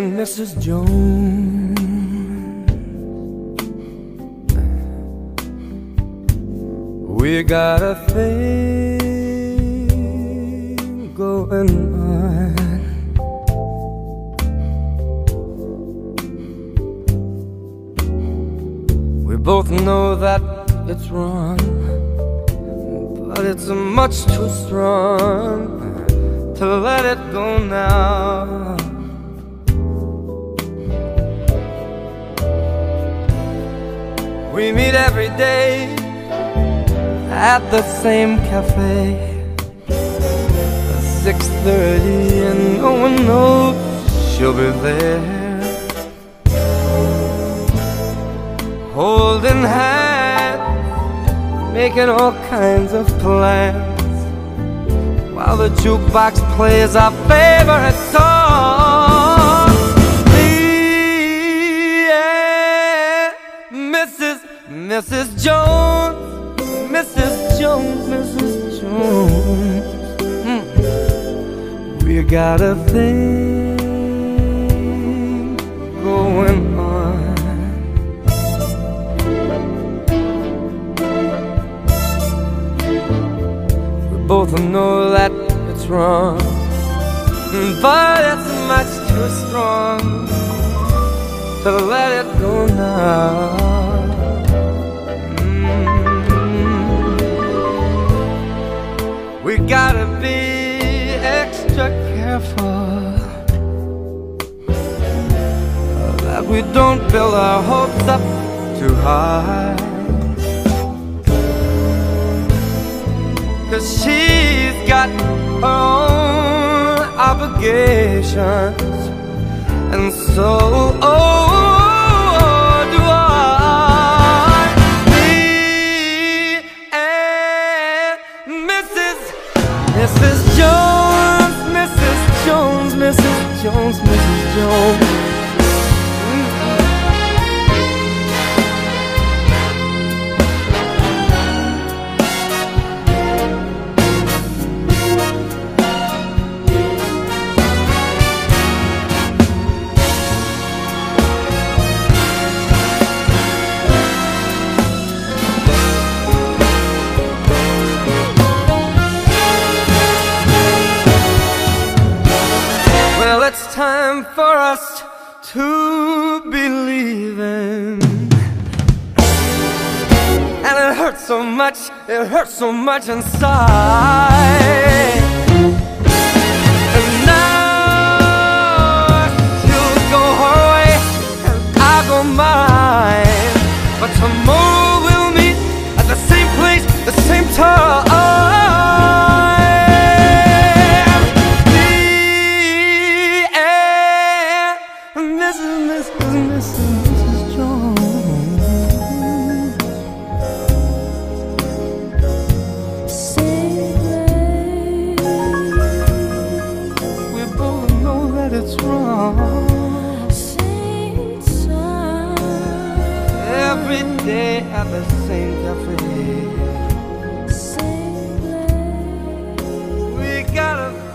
Mrs. Jones. We got a thing going on. We both know that it's wrong, but it's much too strong to let it go now. We meet every day at the same cafe. Six thirty, and no one knows she'll be there. Holding hands, making all kinds of plans, while the jukebox plays our favorite song. Mrs. Jones, Mm. We got a thing going on. We both know that it's wrong, but it's much too strong to let it go now. Gotta be extra careful that we don't build our hopes up too high. Cause she's got her own obligations, and so, Mrs. time for us to believe in And it hurts so much, it hurts so much inside. Mrs. Jones. We both know that it's wrong. Every day at the same cafe. We got a thing